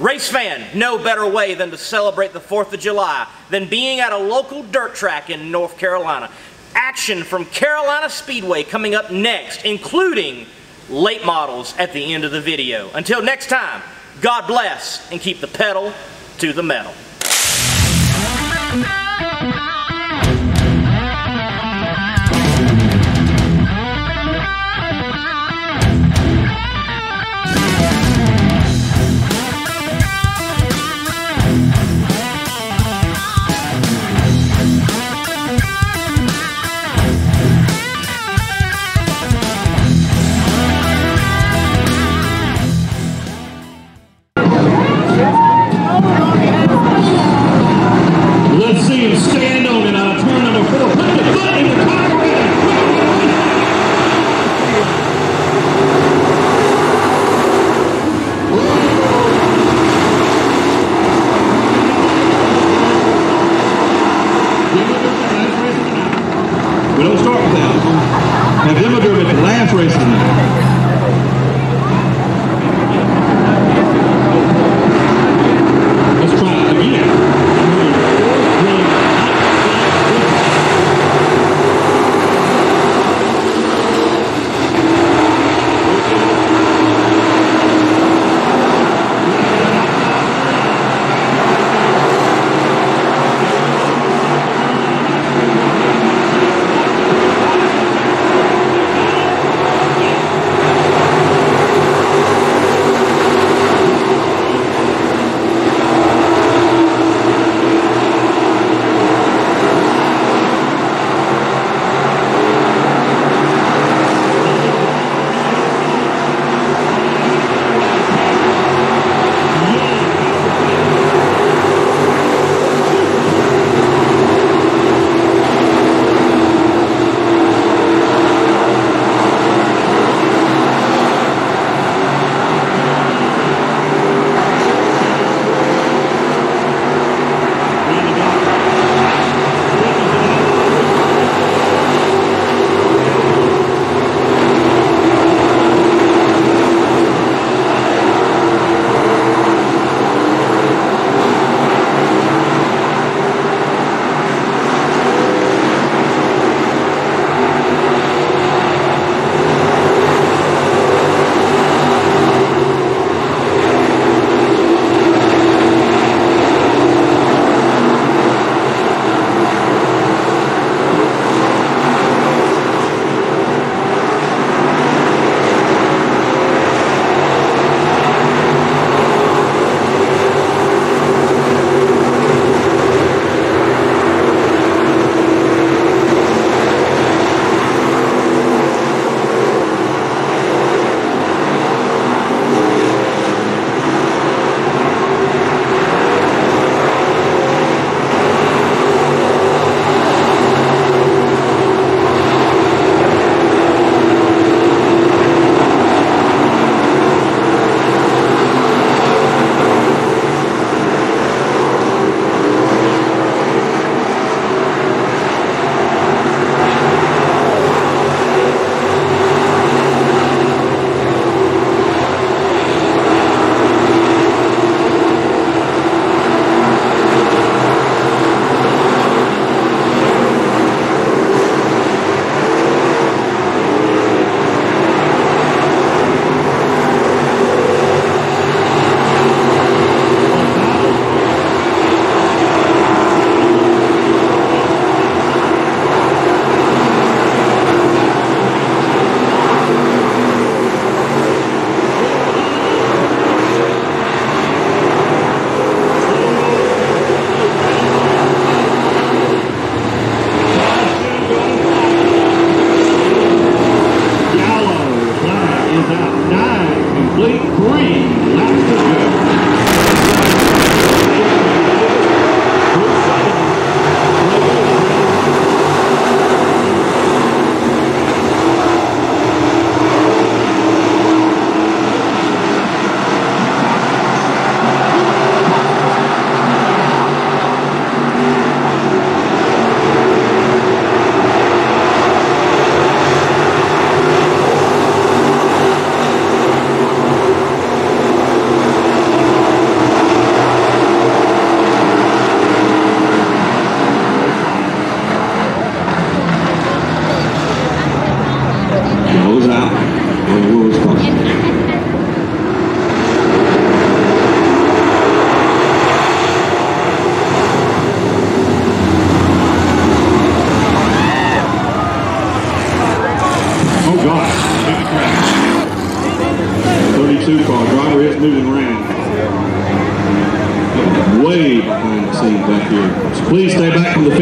Race fan, no better way than to celebrate the 4th of July than being at a local dirt track in North Carolina. Action from Carolina Speedway coming up next, including late models at the end of the video. Until next time, God bless and keep the pedal to the metal.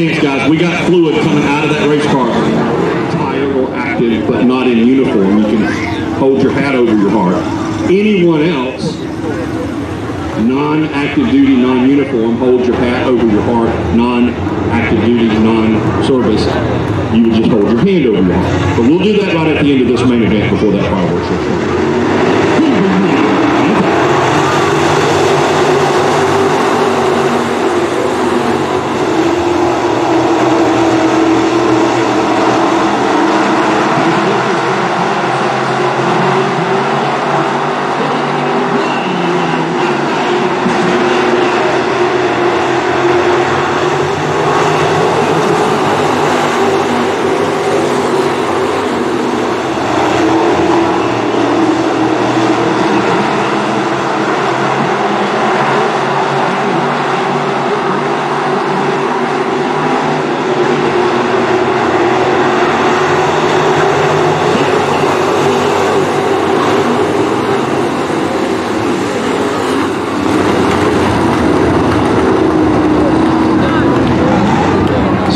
Guys. We got fluid coming out of that race car. Tired or active, but not in uniform. You can hold your hat over your heart. Anyone else, non-active duty, non-uniform, hold your hat over your heart, non-active duty, non-service, you would just hold your hand over your heart. But we'll do that right at the end of this main event before that fireworks show starts.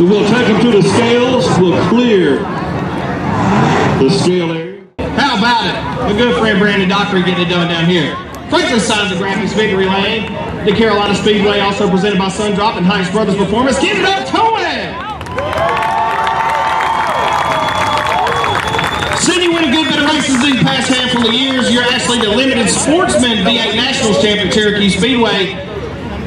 So we'll take them to the scales. We'll clear the scale area. How about it? My good friend Brandon Dockery getting it done down Franklin signs the graphics victory lane. The Carolina Speedway also presented by Sundrop and Heinz Brothers Performance. Give it up, Tony! Cindy win a good bit of races these past handful of years. You're actually the limited sportsman V8 Nationals champion at Cherokee Speedway.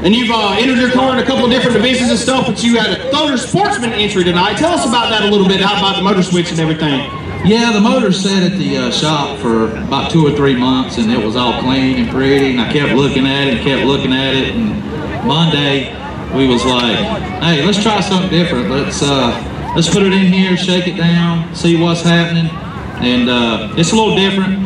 And you've uh, entered your car in a couple of different divisions and stuff, but you had a Thunder Sportsman entry tonight. Tell us about that a little bit, how about the motor switch and everything. Yeah, the motor sat at the uh, shop for about two or three months, and it was all clean and pretty. And I kept looking at it, and kept looking at it. And Monday, we was like, "Hey, let's try something different. Let's uh, let's put it in here, shake it down, see what's happening." And uh, it's a little different.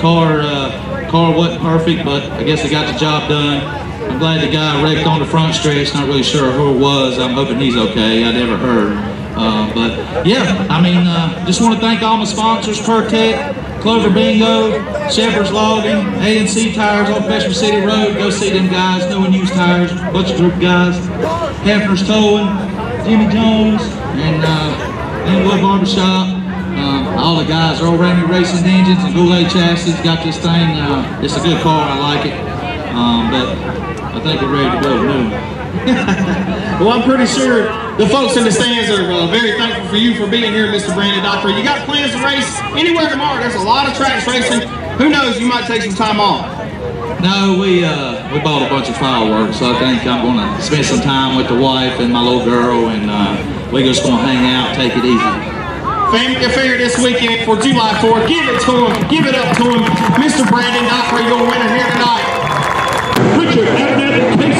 Car uh, car wasn't perfect, but I guess it got the job done. I'm glad the guy wrecked on the front stretch. Not really sure who it was. I'm hoping he's okay. I never heard. Uh, but yeah, I mean, uh, just want to thank all my sponsors, Pertec, Clover Bingo, Shepherd's Logging, A&C Tires on Freshman City Road. Go see them guys, No one used tires, bunch of group guys. Hefner's Towing, Jimmy Jones, and uh, Inwood Barbershop. Uh, all the guys, Earl Ramey Racing Engines and Goulet Chassis got this thing. Uh, it's a good car, I like it. Um, but I think we're ready to go new. Well, I'm pretty sure the folks in the stands are uh, very thankful for you for being here, Mr. Brandon Dockery. You got plans to race anywhere tomorrow? There's a lot of tracks racing. Who knows? You might take some time off. No, we uh, we bought a bunch of fireworks, so I think I'm gonna spend some time with the wife and my little girl, and uh, we're just gonna hang out, take it easy. Family affair this weekend for July 4th. Give it to him. Give it up to him. Mr. Brandon Dockery, your winner here tonight. Richard Abnett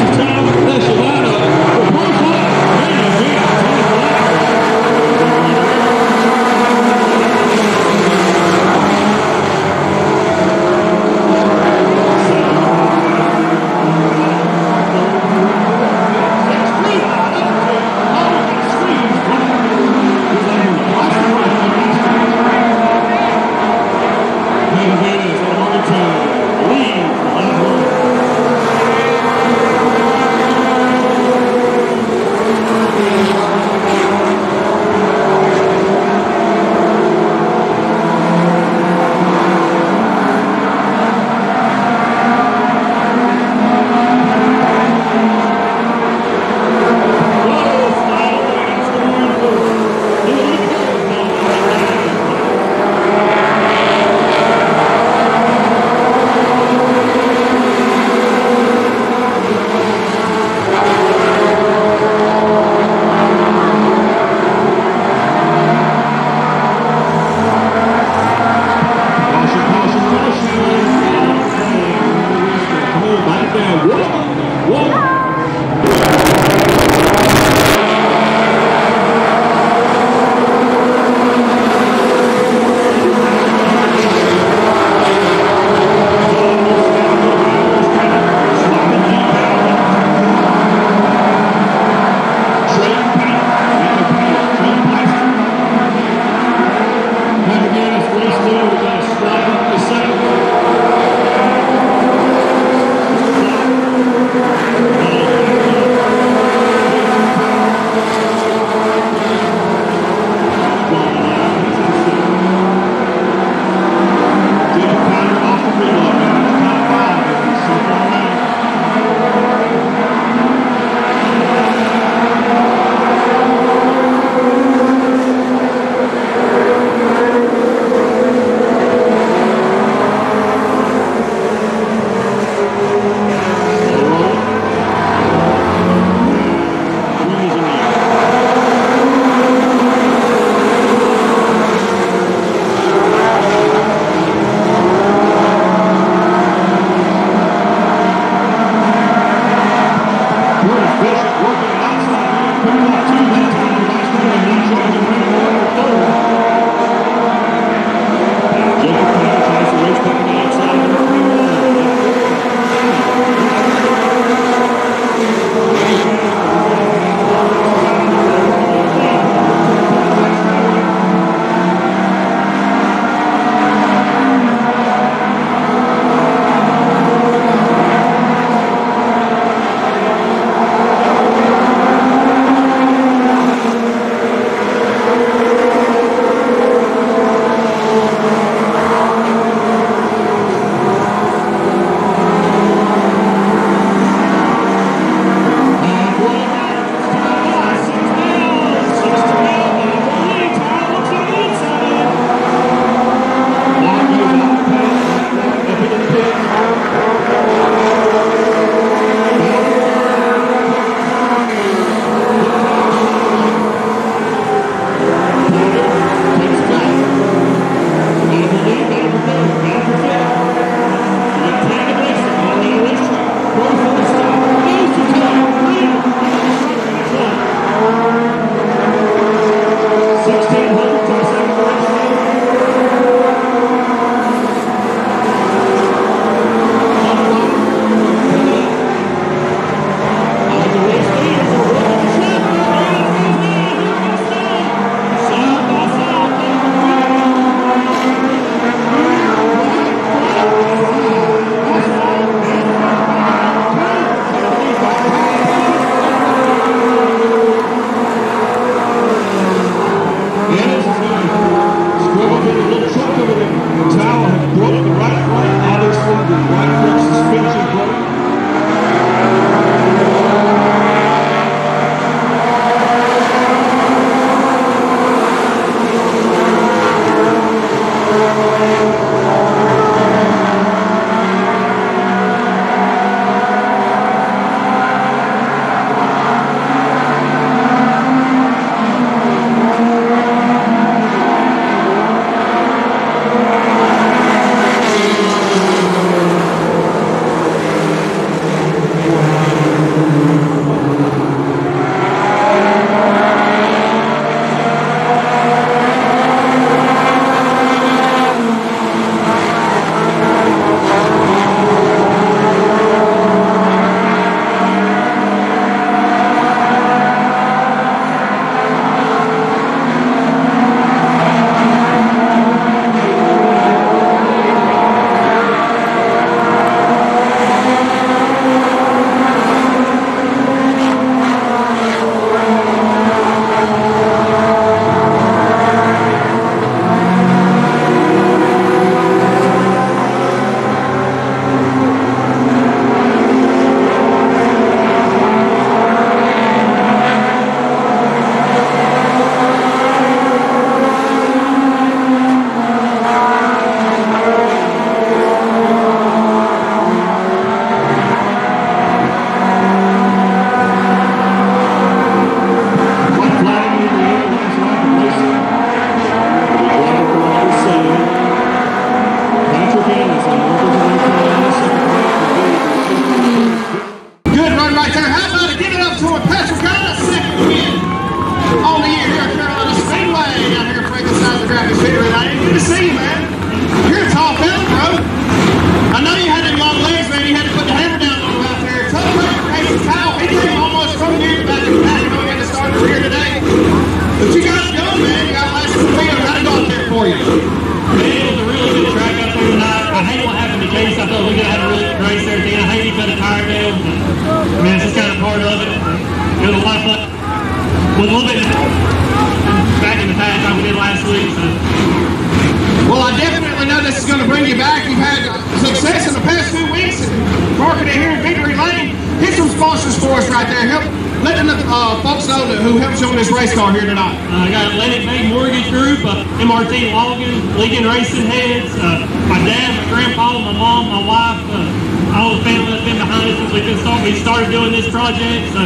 here in Victory Lane. Get some sponsors for us right there. Help, let the uh, folks know that, who helped you on this race car here tonight. Uh, I got Atlantic Bank Mortgage Group, uh, MRT Logan, Lincoln Racing Heads, uh, my dad, my grandpa, my mom, my wife, uh, all the family that's been behind us since we started, we started doing this project. So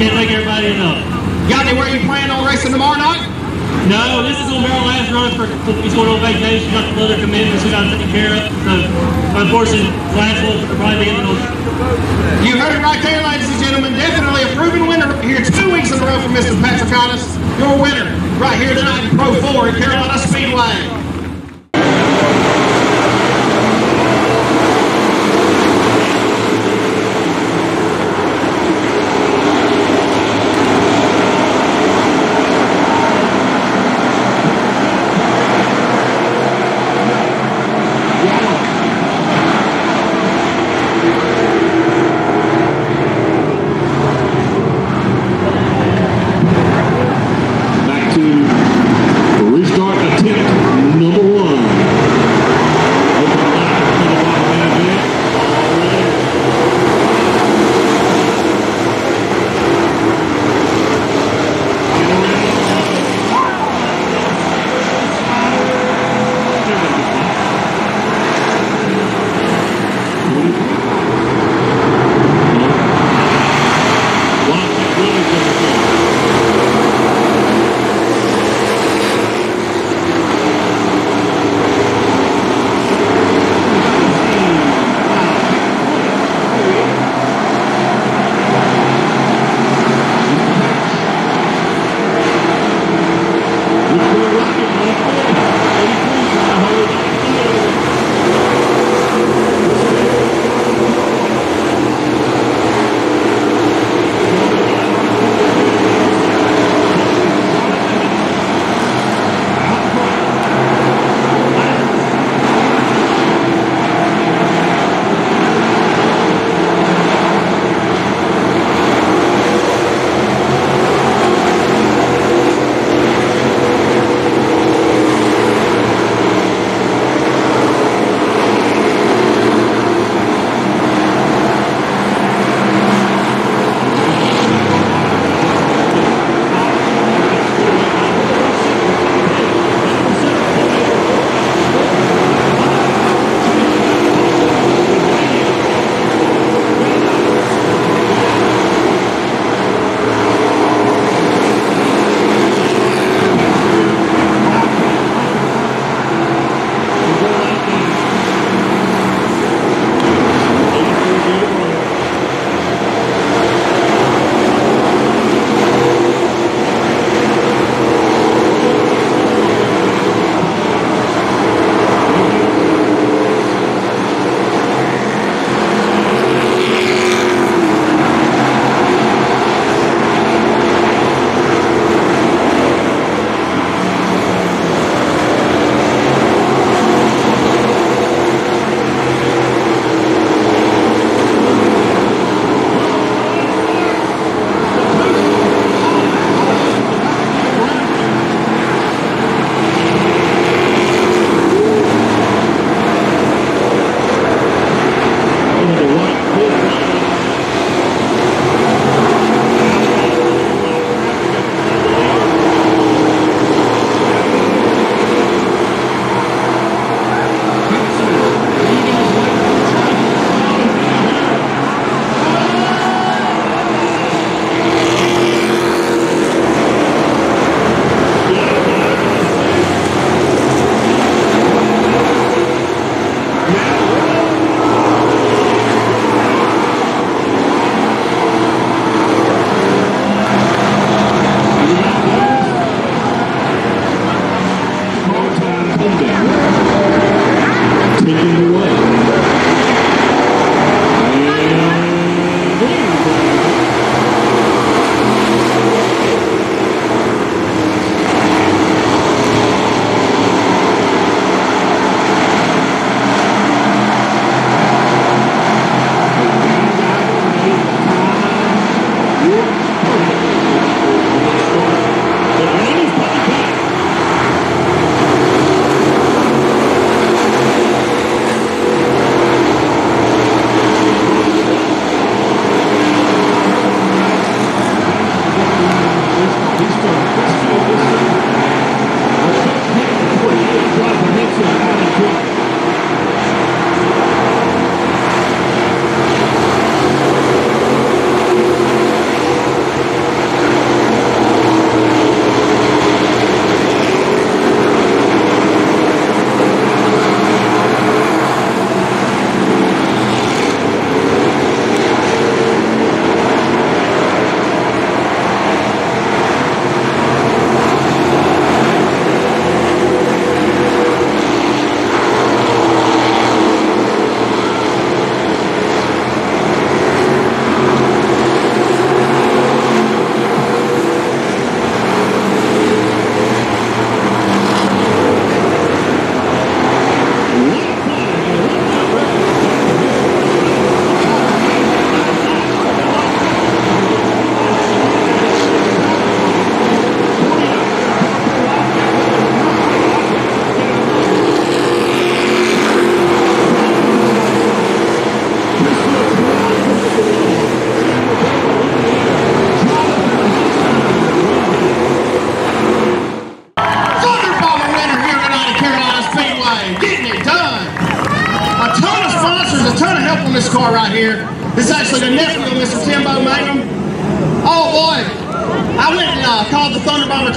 can't thank everybody enough. Got anywhere you plan on racing tomorrow night? No, this is on Merrill last run for he's going on vacation, got some other commitments we got to take care of. So unfortunately, last one will probably be in You heard it right there, ladies and gentlemen. Definitely a proven winner here two weeks in a row for Mr. Patrick Your winner right here tonight in Pro 4 at Carolina Speedway.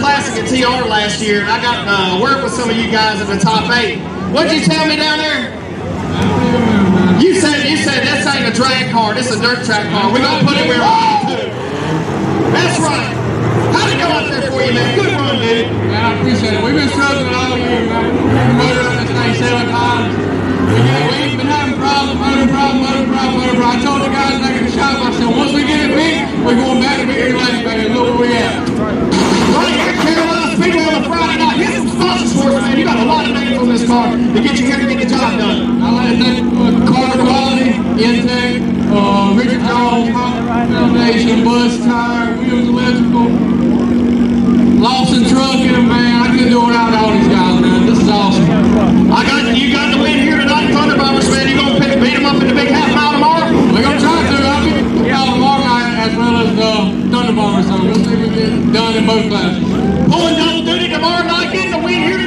Classic at TR last year, and I got uh, work with some of you guys in the top eight. What'd you tell me down there? You said you said this ain't a drag car, this is a dirt track car. We're gonna put it where we need to. That's right. How'd it go out there for you, man? Good run, dude. Man, I appreciate it. We've been struggling all year, man. We've motored on this thing seven times. We've been having problems, motor problem, motor problem, motor problem. I told the guys back in the shop, I said, once we get it big, we're going back to Victory Lake, baby. Look where we at. You got a lot of names on this car to get you here to get the job done. I like to thank uh, Carter Quality, Intech, uh, Richard Jones, Foundation, Bus Tire, Wheels Electrical, Lawson Trucking, man. I couldn't do it without all these guys, man. This is awesome. I got you got the win here tonight, Thunder Bombers, man. You gonna pick, beat them up in the big half mile tomorrow? We're gonna try to. I'll be tomorrow night as well as the Thunder Bombers, so we'll see if we get done in both classes. Pulling double duty tomorrow night, getting the win here tonight.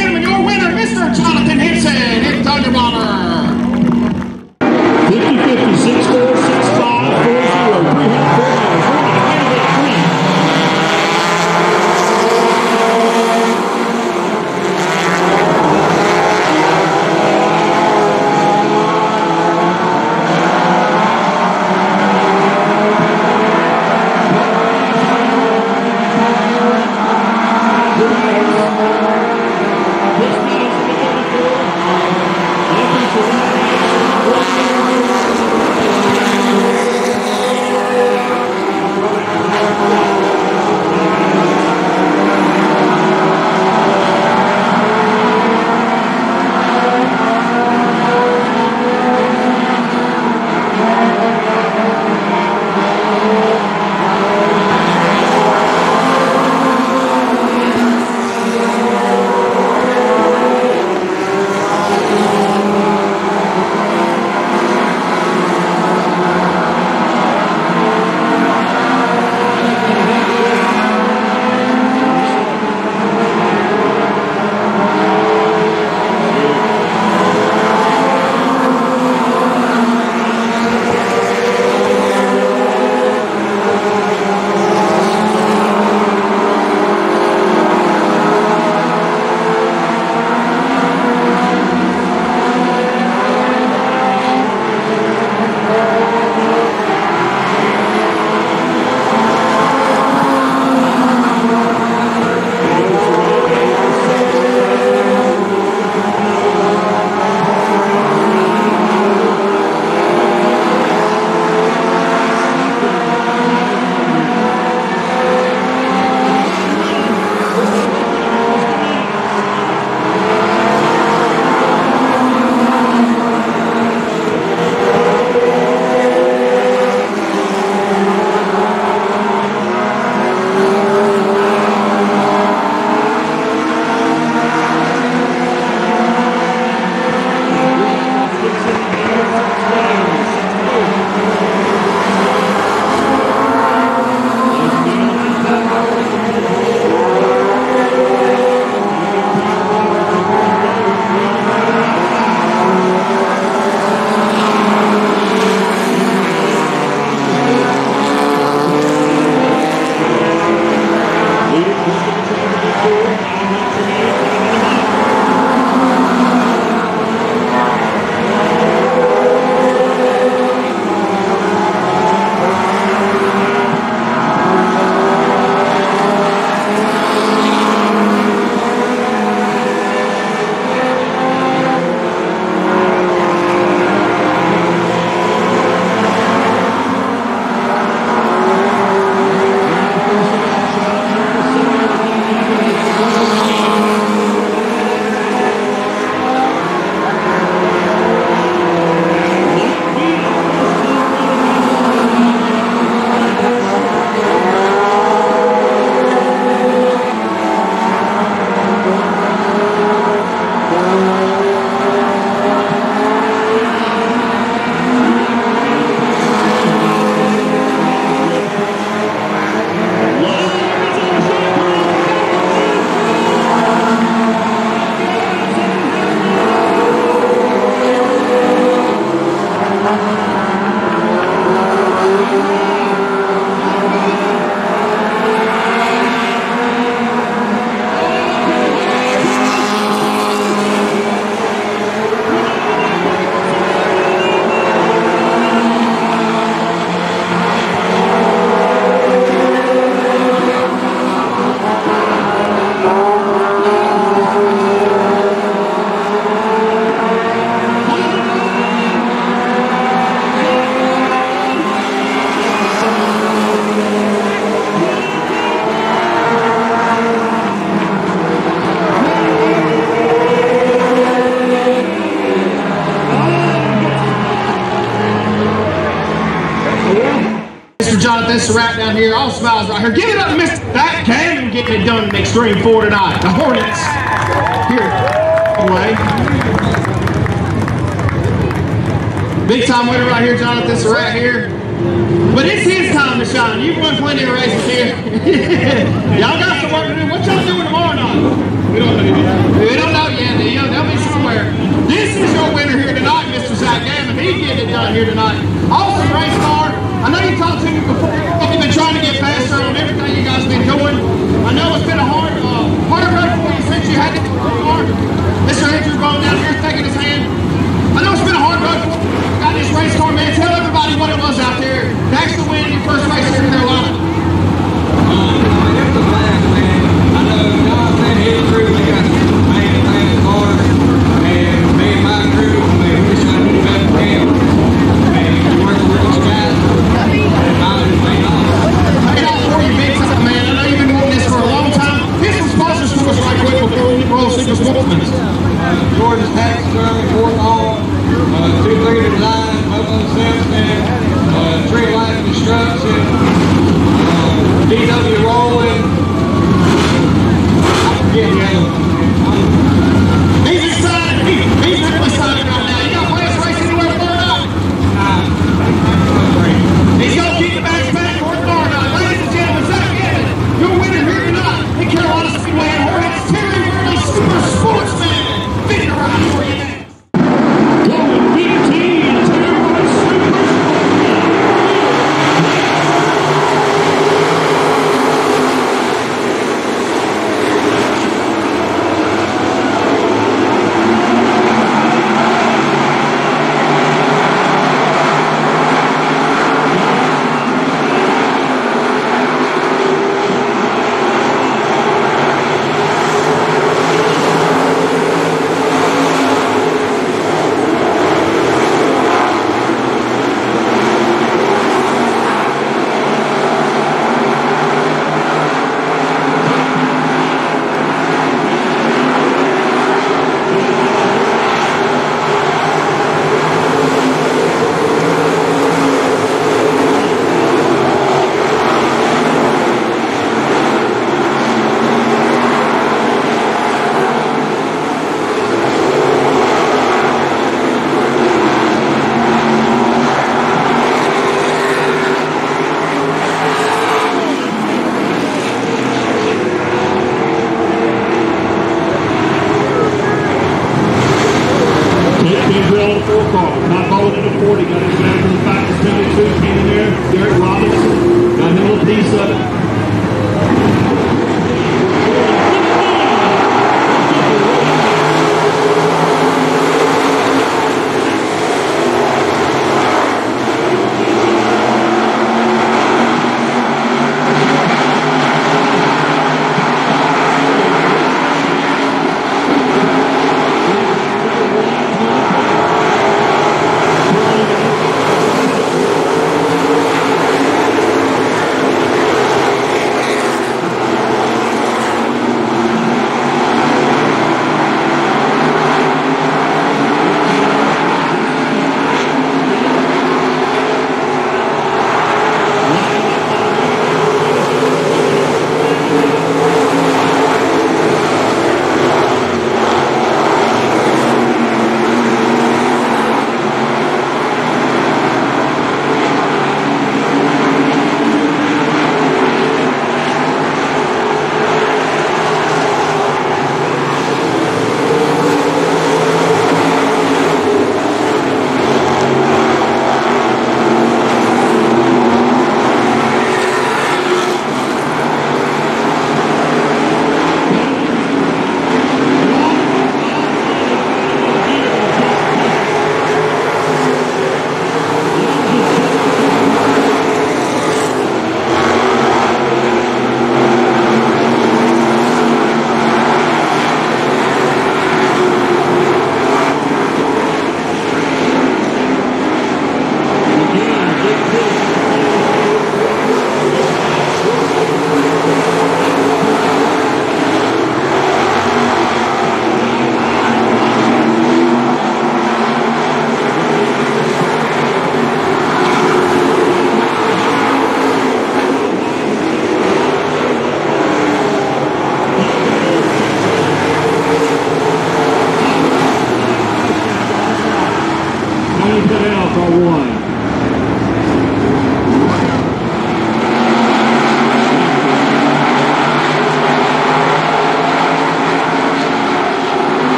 Mr. Jonathan down here, all smiles right here. Give it up to Mr. Zach Gammon getting it done in Extreme 4 tonight. The Hornets. Here. Anyway. Big time winner right here, Jonathan Surratt here. But it's his time to shine. You've run plenty of races here. y'all got some work to do. What y'all doing tomorrow night? We don't know yet. We don't know yet. They'll, they'll be somewhere. This is your winner here tonight, Mr. Zach Gammon. He getting it done here tonight. Awesome race car. I know you talked to me before. You've been trying to get faster on everything you guys been doing. I know it's been a hard, uh, hard road for you since you had the car. Mr. Andrew Bone down here taking his hand. I know it's been a hard road for you. Got this race car, man. Tell everybody what it was out there. To actually win your first race here in Carolina.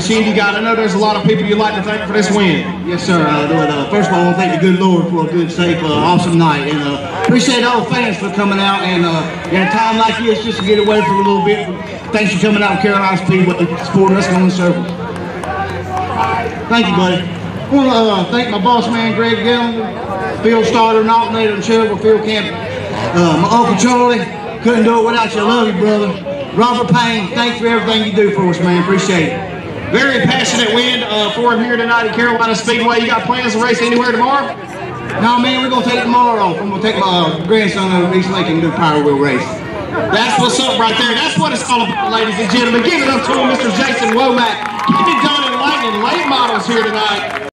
Machine you got. I know there's a lot of people you'd like to thank for this win. Yes, sir. Uh, uh, first of all, I want to thank the good Lord for a good, safe, uh, awesome night. And uh, appreciate all the fans for coming out. And uh, in a time like this, just to get away for a little bit, thanks for coming out to Carolina Speedway, supporting us on the circle. Thank you, buddy. I want to uh, thank my boss man, Greg Gillum, field Starter, and alternator, and Sherwood Phil Camp. Uh, my Uncle Charlie, couldn't do it without you. I love you, brother. Robert Payne, thanks for everything you do for us, man. Appreciate it. Very passionate win uh, for him here tonight at Carolina Speedway. You got plans to race anywhere tomorrow? No, man, we're going to take tomorrow off. I'm going to take my uh, grandson over to East Lincoln and do a power wheel race. That's what's up right there. That's what it's all about, ladies and gentlemen. Give it up to him, Mr. Jason Womack. Getting it done in lightning late models here tonight.